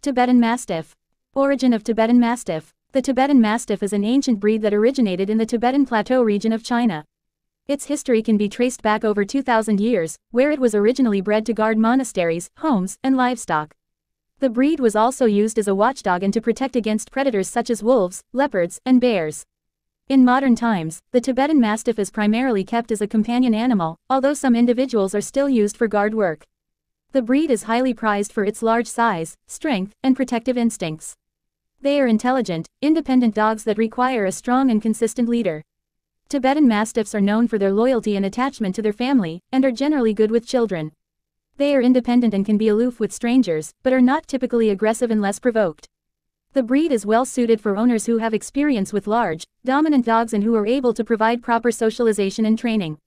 Tibetan Mastiff. Origin of Tibetan Mastiff. The Tibetan Mastiff is an ancient breed that originated in the Tibetan Plateau region of China. Its history can be traced back over 2,000 years, where it was originally bred to guard monasteries, homes, and livestock. The breed was also used as a watchdog and to protect against predators such as wolves, leopards, and bears. In modern times, the Tibetan Mastiff is primarily kept as a companion animal, although some individuals are still used for guard work. The breed is highly prized for its large size, strength, and protective instincts. They are intelligent, independent dogs that require a strong and consistent leader. Tibetan Mastiffs are known for their loyalty and attachment to their family, and are generally good with children. They are independent and can be aloof with strangers, but are not typically aggressive unless provoked. The breed is well suited for owners who have experience with large, dominant dogs and who are able to provide proper socialization and training.